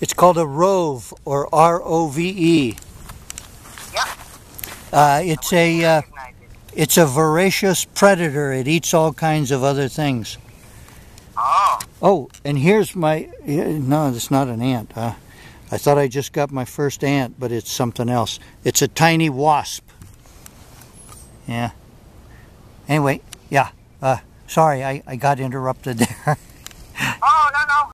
It's called a rove or R-O-V-E. Yeah. Uh, it's a uh, it's a voracious predator. It eats all kinds of other things. Oh, Oh, and here's my no, it's not an ant. Huh? I thought I just got my first ant, but it's something else. It's a tiny wasp. Yeah. Anyway, yeah. Uh, sorry, I, I got interrupted there. Oh no no.